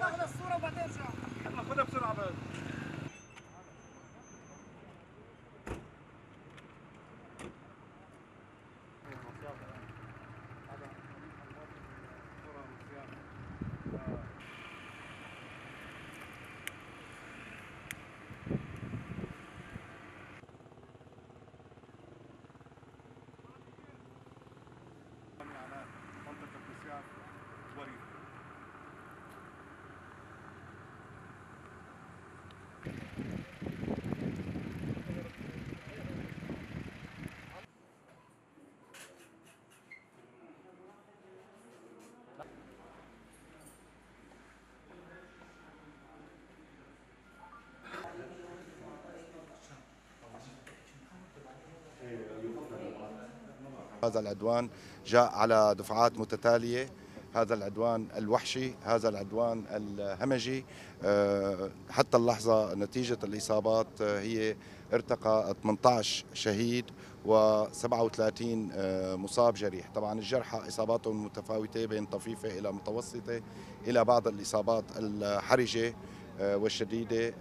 تاخذ الصورة وبعدين ارجع خذها بسرعة بس. هذا العدوان جاء على دفعات متتالية. هذا العدوان الوحشي هذا العدوان الهمجي. آه، حتى اللحظة نتيجة الإصابات آه، هي ارتقى 18 شهيد و37 مصاب جريح. طبعا الجرحى إصاباتهم متفاوتة بين طفيفة إلى متوسطة إلى بعض الإصابات الحرجة آه، والشديدة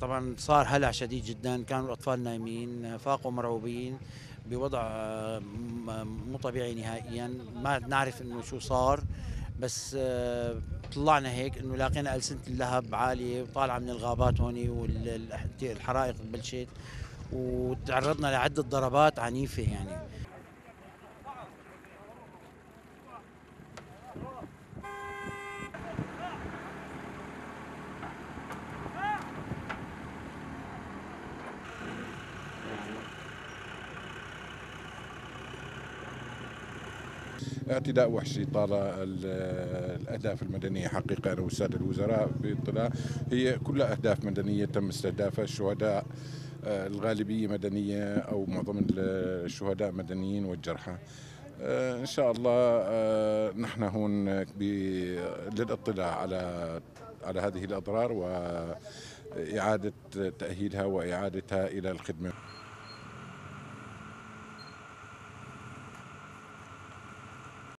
طبعا صار هلع شديد جدا كانوا الأطفال نايمين فاقوا مرعوبين بوضع آه، مو طبيعي نهائيا. ما نعرف إنه شو صار بس آه، طلعنا هيك إنه لاقينا ألسنة اللهب عالية وطالعة من الغابات هون والحرائق بلشت وتعرضنا لعدة ضربات عنيفة يعني. اعتداء وحشي طال ال- الأهداف المدنية. حقيقة أنا والساده الوزراء بإطلاع هي كلها أهداف مدنية تم استهدافها. الشهداء آه، الغالبية مدنية أو معظم الشهداء مدنيين والجرحى. آه، إن شاء الله آه، نحن هون للاطلاع على على هذه الأضرار وإعادة تأهيلها وإعادتها إلى الخدمة.